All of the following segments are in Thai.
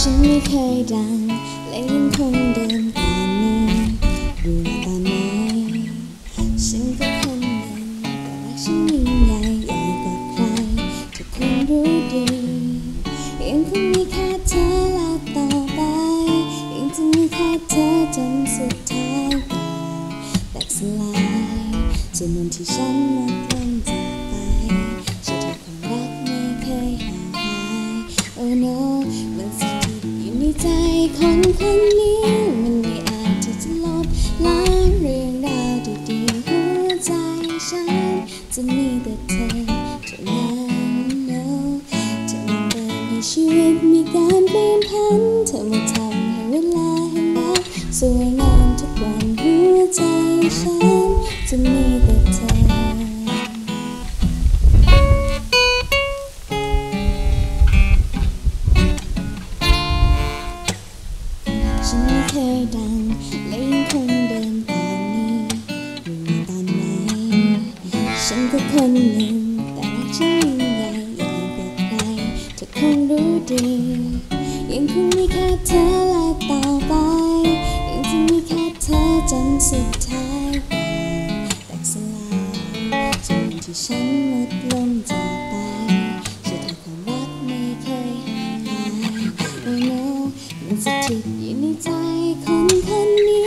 ฉันไม่เคยดัง และยังคงเดินตามนี้อยู่ตอนไหนฉันก็คนนึ่งแต่รักฉันยิ่งใหญ่ใหญ่กว่าใครทุกคนรู้ดียังคงมีแค่เธอและต่อไปยังจะมีแค่เธอจนสุดท้ายก่แตกสลายจนวันที่ฉันหมดลม ในใจคนคนนี้มันไม่อาจที่จะลบล้างเรื่องราวดีๆหัวใจฉันจะมีแต่เธอเท่านั้น No เธอมาเติมให้ชีวิตมีการเปลี่ยนผันเธอมาทำให้เวลาแห่งรักสวยงามทุกวันหัวใจฉันจะมีแต่เธอ สุดท้ายก่อนแตกสลายจนวันที่ฉันหมดลมจากไปสุดท้ายความรักไม่เคยหางหาย Oh no มันสถิตอยู่ในใจคนคนนี้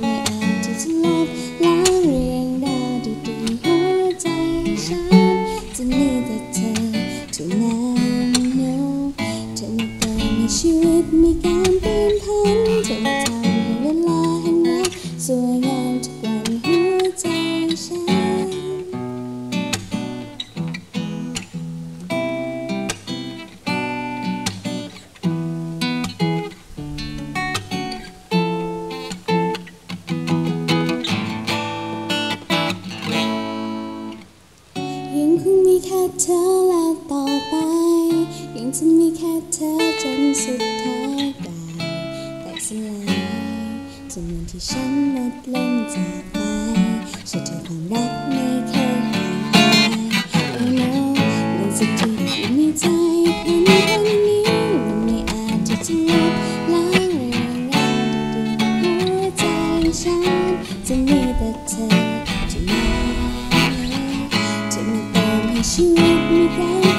ไม่อาจที่จะลบล้างเรื่องราวดีๆหัวใจฉันจะมีแต่เธอเท่านั้น No เธอมาเติมให้ชีวิตมีการเปลี่ยน คงมีแค่เธอและต่อไป ยังจะมีแค่เธอจนสุดท้ายได้แต่สลายจนวันที่ฉันหมดลมจากไปสุดท้ายความรักไม่เคยห่างหาย Oh no มันสถิตอยู่ในใจคนคนนี้มันไม่อาจที่จะลบล้างเรื่องราวดีๆหัวใจฉันจะมีแต่เธอเท่านั้นจะมาเติม ให้ชีวิตมีการ